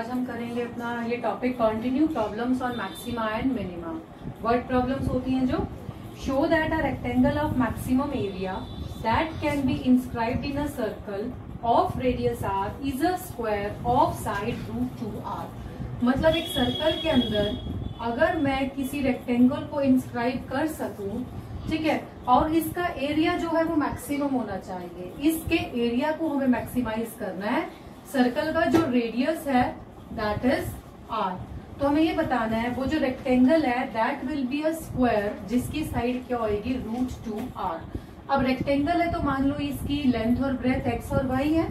आज हम करेंगे अपना ये topic continue problems on maxima and minima word problems होती हैं जो show that a rectangle of maximum area that can be inscribed in a circle of radius R is a square of side root two R मतलब एक circle के अंदर अगर मैं किसी रेक्टेंगल को इंस्क्राइब कर सकूँ, ठीक है, और इसका एरिया जो है वो मैक्सिमम होना चाहिए। इसके एरिया को हमें मैक्सिमाइज करना है। सर्कल का जो रेडियस है दैट इज़ आर तो हमें ये बताना है, वो जो रेक्टेंगल है that will be a square जिसकी साइड क्या होगी रूट टू आर अब रेक्टेंगल है तो मान लो इसकी लेंथ और ब्रेथ एक्स और वाई है,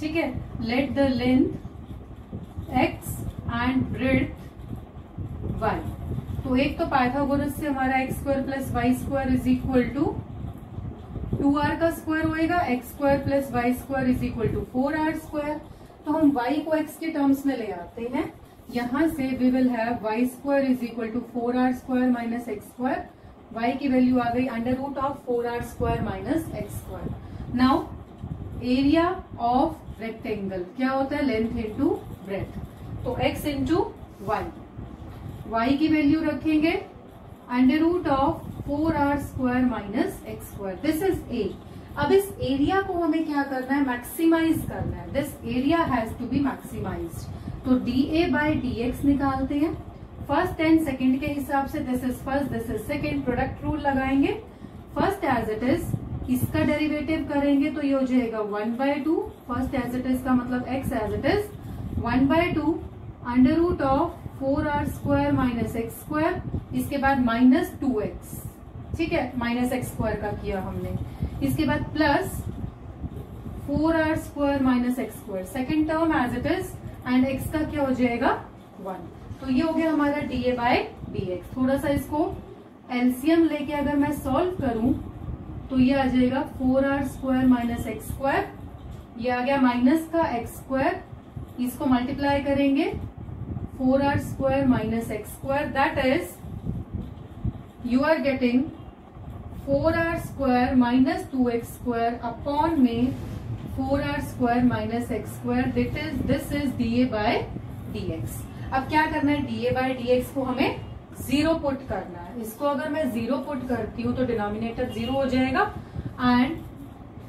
ठीक है? Let the length X and breadth Y तो एक तो पाइथागोरस से हमारा X square plus Y square is equal to two R का स्क्वायर होएगा X square plus Y square is equal to four R square तो हम वाई को एक्स के टर्म्स में ले आते हैं। यहाँ से we will have Y square is equal to four R square minus X square Y की वैल्यू आ गई under root of four R square minus X square now area of rectangle क्या होता है? लेंथ इंटू ब्रेथ तो X into Y Y की value रखेंगे under root of four R square minus X square this is a अब इस area को हमें क्या करना है? मैक्सिमाइज करना है। This area has to be maximise तो D A by D X निकालते हैं। फ़र्स्ट एंड सेकेंड के हिसाब से this is first this is second product rule लगाएँगे। फ़र्स्ट एज इट इज़ इसका डेरिवेटिव करेंगे? तो ये हो जाएगा one by two first as it is का मतलब X as it is one by two under root of four R square minus X square इसके बाद माइनस टू एक्स ठीक है? माइनस एक्स स्क्वायर का किया हमने। इसके बाद plus four R square minus X square second term as it is and X का क्या हो जाएगा? वन तो ये हो गया हमारा D A by D X थोड़ा सा इसको एलसीएम लेके अगर मैं सॉल्व करूँ तो ये आ जाएगा four R square minus X square ये आ गया माइनस का एक्स स्क्वायर इसको मल्टीप्लाई करेंगे. Four R square minus X square that is you are getting four R square minus two X square upon में four R square minus X square, that is, this is D A by D X. अब क्या करना है? D A by D X को हमें zero put करना है। इसको अगर मैं ज़ीरो पुट करती हूँ तो डिनोमिनेटर ज़ीरो हो जाएगा। And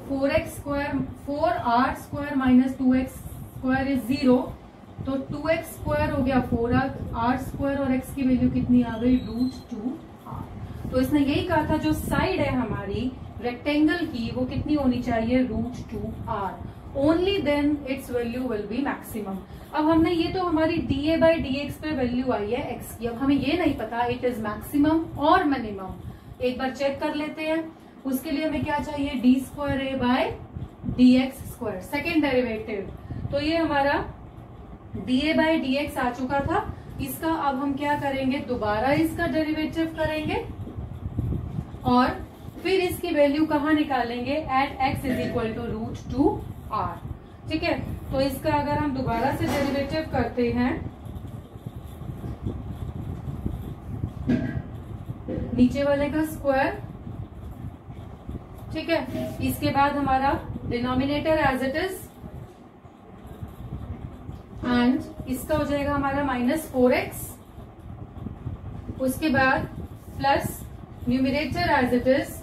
four X square, four R square minus two X square is zero. तो टू एक्स स्क्वायर हो गया फोर आर स्क्वायर और एक्स की वैल्यू कितनी आ गई? रूट टू तो इसने यही कहा था, जो साइड है हमारी रेक्टेंगल की वो कितनी होनी चाहिए? Root two R only then its value will be maximum अब हमने ये तो हमारी D A by D X पे वैल्यू आई है एक्स की। अब हमें ये नहीं पता इट इज़ मैक्सिमम और मिनिमम एक बार चेक कर लेते हैं। उसके लिए हमें क्या चाहिए? D square A by D X square second derivative तो ये हमारा D A by D X आ चुका था। इसका अब हम क्या करेंगे? दोबारा इसका डेरिवेटिव करेंगे। और फिर इसकी वैल्यू कहाँ निकालेंगे? At X is equal to root two R ठीक है? तो इसका अगर हम दोबारा से डेरिवेटिव करते हैं, नीचे वाले का स्क्वायर ठीक है? इसके बाद हमारा denominator as it is and इसका हो जाएगा हमारा माइनस फोर एक्स उसके बाद plus numerator as it is.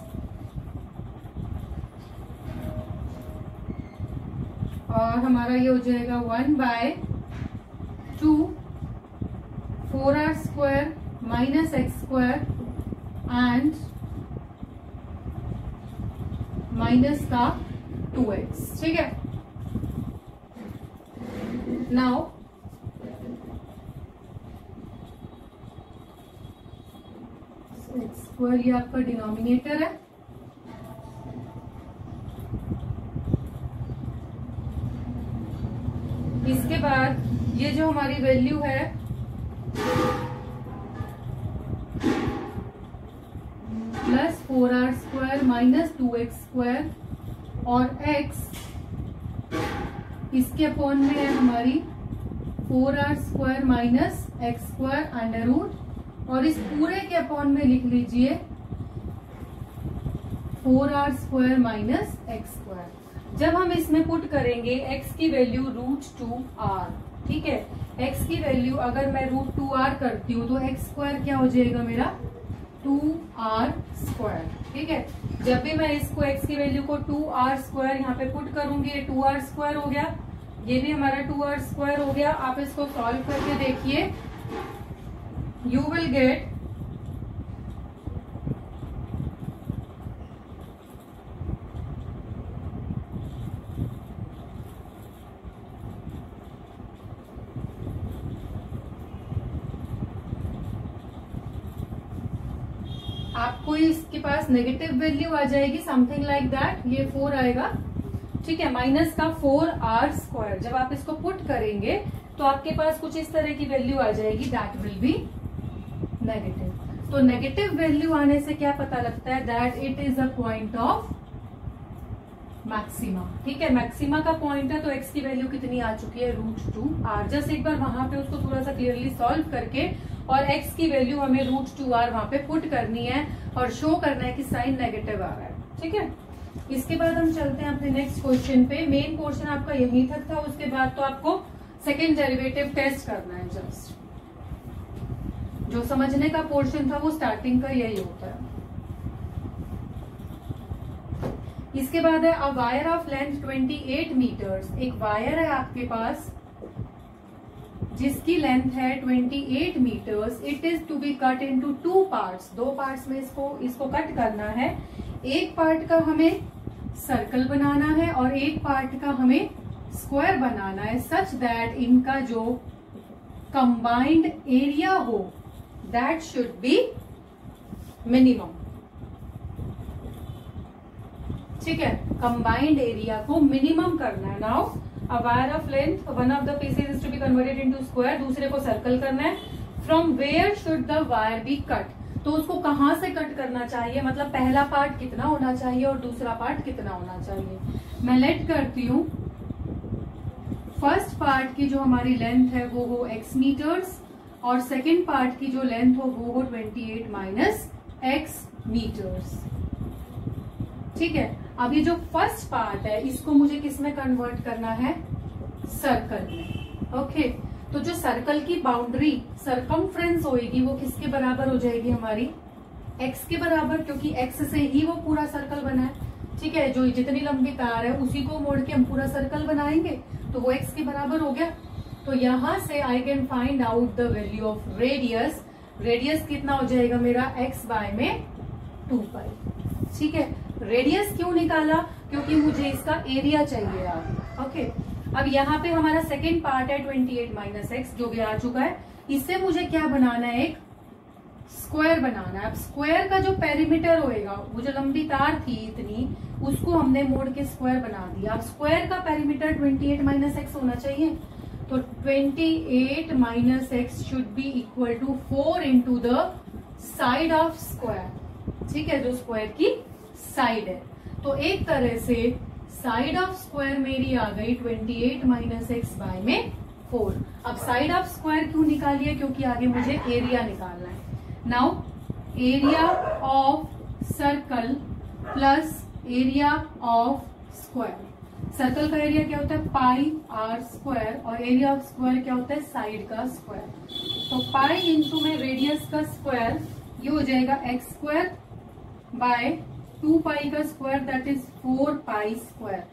और हमारा ये हो जाएगा one by two four R square minus X square and minus का टू एक्स ठीक है? नाउ स्क्वायर ये आपका डिनोमिनेटर है। इसके बाद ये जो हमारी वैल्यू है plus four R square minus two X square और एक्स इसके अपॉन में है हमारी four R square minus X square under root और इस पूरे के अपॉन में लिख लीजिए four R square minus X square. जब हम इसमें पुट करेंगे एक्स की वैल्यू रूट टू आर, ठीक है? x की वैल्यू अगर मैं रूट टू आर करती हूँ तो एक्स स्क्वायर क्या हो जाएगा मेरा? टू आर स्क्वायर, ठीक है? जब भी मैं इसको x की वैल्यू को टू आर स्क्वायर यहाँ पे पुट करूँगी, ये टू आर स्क्वायर हो गया। ये भी हमारा टू आर स्क्वायर हो गया। आप इसको सॉल्व करके देखिए। यू विल गेट आपको इसके पास नेगेटिव वैल्यू आ जाएगी समथिंग लाइक दैट ये फोर आएगा। ठीक है माइनस का फोर आर स्क्वायर जब आप इसको पुट करेंगे तो आपके पास कुछ इस तरह की वैल्यू आ जाएगी दैट विल बी नेगेटिव तो नेगेटिव वैल्यू आने से क्या पता लगता है? That it is a point of maxima ठीक है मैक्सिमा का पॉइंट है तो एक्स की वैल्यू कितनी आ चुकी है? रूट टू आर जस्ट एक बार वहाँ पे उसको थोड़ा सा क्लियरली सॉल्व करके और एक्स की वैल्यू हमें रूट टू आर वहाँ पे पुट करनी है और शो करना है कि साइन नेगेटिव आ रहा है। ठीक है? इसके बाद हम चलते हैं अपने नेक्स्ट क्वेश्चन पे। मेन पोर्शन आपका यही तक था। उसके बाद तो आपको सेकेंड डेरिवेटिव टेस्ट करना है जस्ट जो समझने का पोर्शन था वो स्टार्टिंग का यही होता है। इसके बाद है a wire of length 28 metres एक वायर है आपके पास, जिसकी लेंथ है 28 metres it is to be cut into two parts दो पार्ट्स में इसको इसको कट करना है। एक पार्ट का हमें सर्कल बनाना है और एक पार्ट का हमें स्क्वायर बनाना है सच दैट इनका जो कंबाइंड एरिया हो दैट शुड बी मिनिमम ठीक है? कंबाइंड एरिया को मिनिमम करना है now wire of length, one of the pieces is to be converted into square, दूसरे को सर्कल करना है. From where should the wire be cut तो उसको कहाँ से कट करना चाहिए? मतलब पहला पार्ट कितना होना चाहिए और दूसरा पार्ट कितना होना चाहिए? मैं लेट करती हूँ. फ़र्स्ट पार्ट की जो हमारी लेंथ है, वो हो एक्स मीटर्स और सेकेंड पार्ट की जो लेंथ हो, वो हो twenty eight minus X metres ठीक है? अब ये जो फ़र्स्ट पार्ट है, इसको मुझे किसमें कन्वर्ट करना है? सर्कल में. ओके तो जो सर्कल की बाउंड्री सरकमफ्रेंस होएगी, वो किसके बराबर हो जाएगी हमारी? एक्स के बराबर, क्योंकि एक्स से ही वो पूरा सर्कल बना है। ठीक है? जो जितनी लंबी तार है, उसी को मोड़ के हम पूरा सर्कल बनाएँगे तो वो एक्स के बराबर हो गया। तो यहाँ से I can find out the value of radius radius कितना हो जाएगा मेरा एक्स बाय में टू पाई ठीक है? रेडियस क्यों निकाला? क्योंकि मुझे इसका एरिया चाहिए यार। ओके अब यहाँ पे हमारा सेकेंड पार्ट है ट्वेंटी एट माइनस एक्स जो भी आ चुका है। इससे मुझे क्या बनाना है? एक स्क्वायर बनाना है। अब स्क्वायर का जो पेरीमीटर होएगा, वो जो लंबी तार थी इतनी, उसको हमने मोड़ के स्क्वायर बना दिया। अब स्क्वायर का perimeter twenty eight minus X होना चाहिए। तो twenty eight minus X should be equal to four into the side of square ठीक है, जो स्क्वायर की साइड है। तो एक तरह से साइड ऑफ़ स्क्वायर मेरी आ गई 28 एट माइनस एक्स बाय में फोर अब साइड ऑफ़ स्क्वायर क्यों निकालिए? क्योंकि आगे मुझे एरिया निकालना है। Now area of circle plus area of square circle का एरिया क्या होता है? पाई आर स्क्वायर और एरिया ऑफ़ स्क्वायर क्या होता है? साइड का स्क्वायर तो पाई इंटू में रेडियस का स्क्वायर ये हो जाएगा X square by two pi का square that is four pi square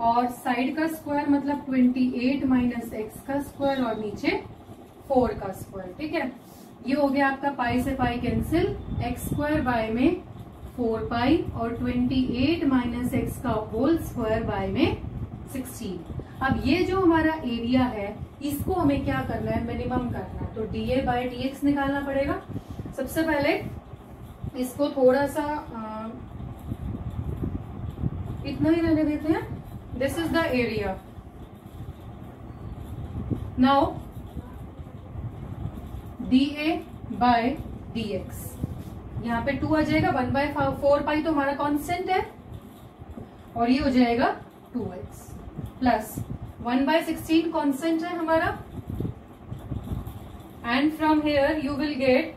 और साइड का स्क्वायर मतलब ट्वेंटी एट माइनस एक्स का स्क्वायर और नीचे फोर का स्क्वायर ठीक है? ये हो गया आपका पाई से pi cancel X square by में फोर पाई और ट्वेंटी एट माइनस एक्स का होल स्क्वायर बाय में सिक्सटीन। अब ये जो हमारा एरिया है इसको हमें क्या करना है? मिनिमम करना है। तो D A by D X निकालना पड़ेगा। सबसे पहले इसको थोड़ा सा आ, इतना ही रहने देते हैं। This is the area now D A by D X यहाँ पे टू आ जाएगा वन बाय फोर पाई तो हमारा कांस्टेंट है, और ये हो जाएगा two X plus one by sixteen constant है हमारा। And from here you will get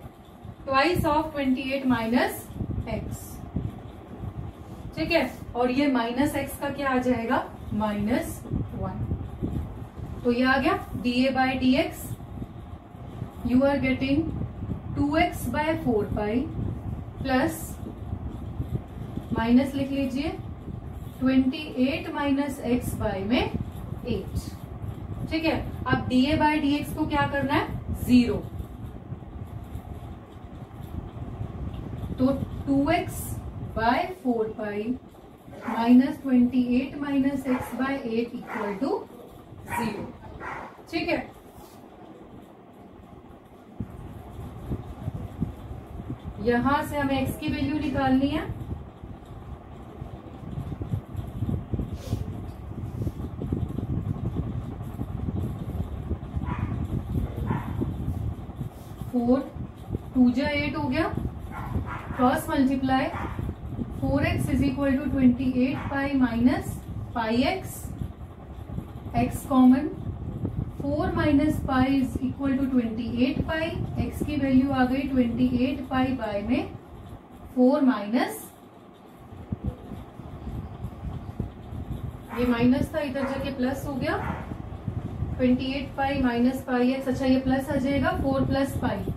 twice of twenty eight minus X ठीक है? और ये माइनस एक्स का क्या आ जाएगा? माइनस वन तो ये आ गया D A by D X you are getting two X by four pi plus minus लिख लीजिए, twenty eight minus X by में एट। ठीक है? अब D A by D X को क्या करना है? ज़ीरो। तो two X by four pi minus twenty eight minus X by eight equal to zero. ठीक है? यहाँ से हमें x की वैल्यू निकालनी है। फोर टू जा एट हो गया। Cross multiply four X is equal to twenty eight pi minus pi X X common four minus pi is equal to twenty eight pi X की वैल्यू आ गई twenty eight pi by में four minus, ये minus था इधर जाके plus हो गया, twenty eight pi minus pi X अच्छा ये प्लस आ जाएगा फोर प्लस पाई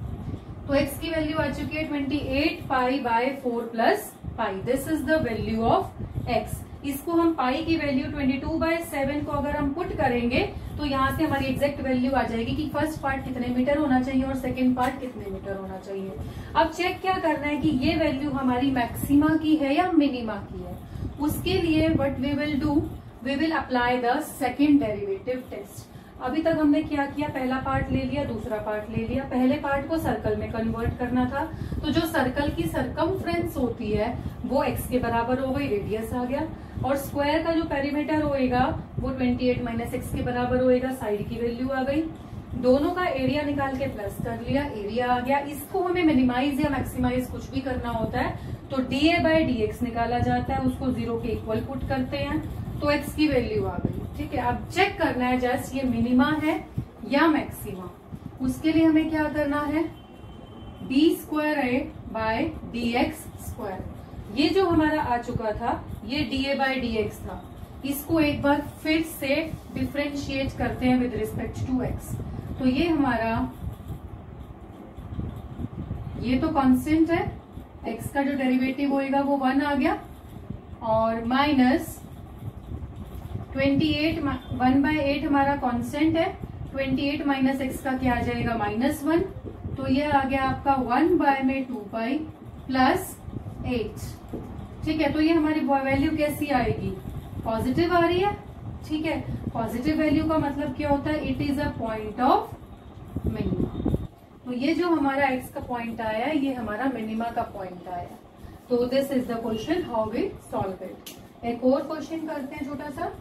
तो एक्स की वैल्यू आ चुकी है twenty eight pi by four plus pi this is the value of x इसको हम पाई की वैल्यू 22 टू बाय सेवन को अगर हम पुट करेंगे तो यहाँ से हमारी एग्जैक्ट वैल्यू आ जाएगी कि फ़र्स्ट पार्ट कितने मीटर होना चाहिए और सेकेंड पार्ट कितने मीटर होना चाहिए। अब चेक क्या करना है कि ये वैल्यू हमारी मैक्सिमा की है या मिनिमा की है? उसके लिए what we will do we will apply the second derivative test अभी तक हमने क्या किया? पहला पार्ट ले लिया, दूसरा पार्ट ले लिया। पहले पार्ट को सर्कल में कन्वर्ट करना था। तो जो सर्कल की सरकमफ्रेंस होती है, वो एक्स के बराबर हो गई रेडियस आ गया। और स्क्वायर का जो पेरीमीटर होएगा, वो 28 एट माइनस एक्स के बराबर होएगा साइड की वैल्यू आ गई। दोनों का एरिया निकाल के प्लस कर लिया एरिया आ गया। इसको हमें मिनिमाइज या मैक्सिमाइज कुछ भी करना होता है तो डी ए निकाला जाता है, उसको ज़ीरो के इक्वल पुट करते हैं तो एक्स की वैल्यू आ गई। ठीक है, अब चेक करना है जस्ट ये मिनिमा है या मैक्सिमा उसके लिए हमें क्या करना है? D square a by d x square ये जो हमारा आ चुका था, ये d a by d x था। इसको एक बार फिर से डिफ्रेंशिएट करते हैं विद रिस्पेक्ट टू एक्स तो ये हमारा, ये तो कांस्टेंट है एक्स का जो डेरिवेटिव होएगा वो वन आ गया, और minus twenty eight one by eight हमारा कॉन्स्टेंट है। ट्वेंटी एट माइनस एक्स का क्या आ जाएगा? माइनस वन तो ये आ गया आपका वन बाय में टू पाई प्लस एट ठीक है तो ये हमारी वैल्यू कैसी आएगी? पॉजिटिव आ रही है। ठीक है पॉजिटिव वैल्यू का मतलब क्या होता है? It is a point of minima तो ये जो हमारा एक्स का पॉइंट आया ये हमारा मिनिमा का पॉइंट आया तो this is the question how we solve it एक और क्वेश्चन करते हैं छोटा सा।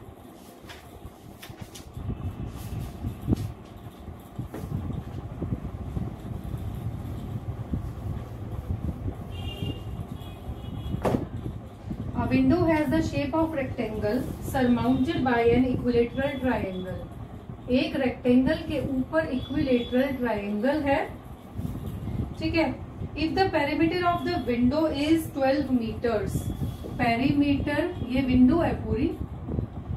Window has the shape of rectangle surmounted by an equilateral triangle. एक रेक्टेंगल के ऊपर इक्विलेटरल ट्राइंगल है ठीक है if the perimeter of the window is 12 meters perimeter ये विंडो है पूरी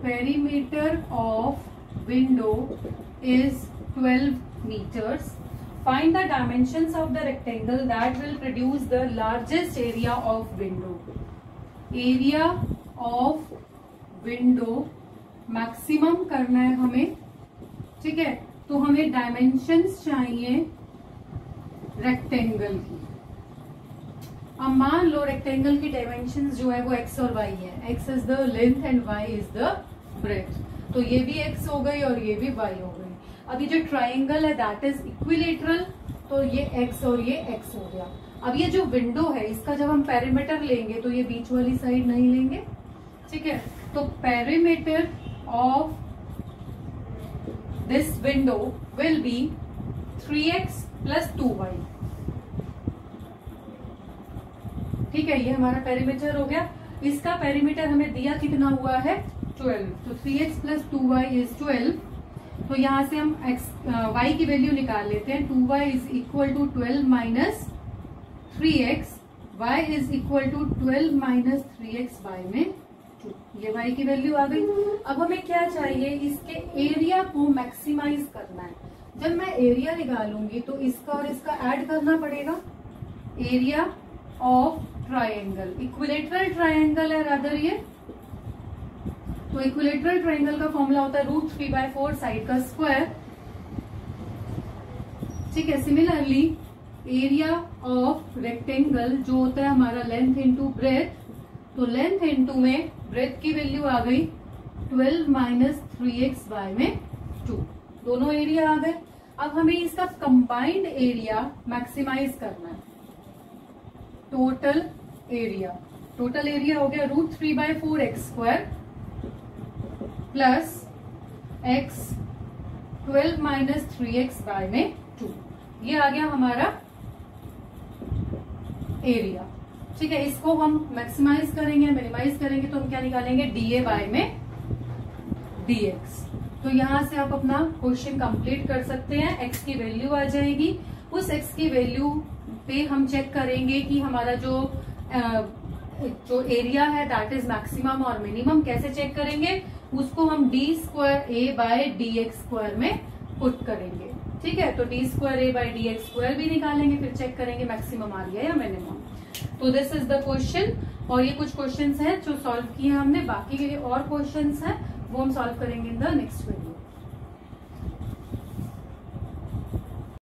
perimeter of window is 12 meters find the dimensions of the rectangle that will produce the largest area of window area of window maximum करना है हमें, ठीक है? तो हमें डायमेंशंस चाहिए रेक्टेंगल की। अब मान लो रेक्टेंगल की डायमेंशन जो है वो एक्स और वाई है। X is the length and y is the breadth तो ये भी एक्स हो गई और ये भी वाई हो गई। अभी जो ट्राइंगल है दैट इज़ इक्विलेटरल तो ये एक्स और ये एक्स हो गया। अब ये जो विंडो है, इसका जब हम पेरीमीटर लेंगे तो ये बीच वाली साइड नहीं लेंगे। ठीक है? तो perimeter of this window will be three x plus two y ठीक है? ये हमारा पेरीमीटर हो गया। इसका पेरीमीटर हमें दिया कितना हुआ है? ट्वेल्व तो three x plus two y is twelve तो यहाँ से हम एक्स वाई की वैल्यू निकाल लेते हैं। Two y is equal to twelve minus three x y is equal to twelve minus three x y में ये वाई की वैल्यू आ गई। अब हमें क्या चाहिए? इसके एरिया को मैक्सिमाइज करना है। जब मैं एरिया निकालूँगी तो इसका और इसका ऐड करना पड़ेगा। Area of triangle equilateral triangle है रादर ये। तो इक्विलेटरल ट्राइंगल का फॉर्मूला होता है root three by four side का स्क्वायर ठीक है सिमिलरली एरिया ऑफ़ रेक्टेंगल जो होता है हमारा लेंथ इंटू ब्रेथ तो लेंथ इंटू में ब्रेथ की वैल्यू आ गई 12 माइनस थ्री एक्स बाय में टू दोनों एरिया आ गए। अब हमें इसका कंबाइंड एरिया मैक्सिमाइज करना है। टोटल एरिया टोटल एरिया हो गया root three by four x square plus x twelve minus three x by में टू ये आ गया हमारा एरिया ठीक है इसको हम मैक्सिमाइज करेंगे मिनिमाइज करेंगे तो हम क्या निकालेंगे? डीए बाय में डीएक्स तो यहाँ से आप अपना क्वेश्चन कंप्लीट कर सकते हैं। एक्स की वैल्यू आ जाएगी। उस एक्स की वैल्यू पे हम चेक करेंगे कि हमारा जो आ, जो एरिया है दैट इज़ मैक्सिमम और मिनिमम कैसे चेक करेंगे? उसको हम d square a by d x square में पुट करेंगे। ठीक है तो d square a by d x square भी निकालेंगे फिर चेक करेंगे मैक्सिमम आ गया या मिनिमम तो दिस इज़ द क्वेश्चन और ये कुछ क्वेश्चन हैं जो सॉल्व किए हमने. बाकी के और क्वेश्चन हैं, वो हम सॉल्व करेंगे इन द नेक्स्ट वीडियो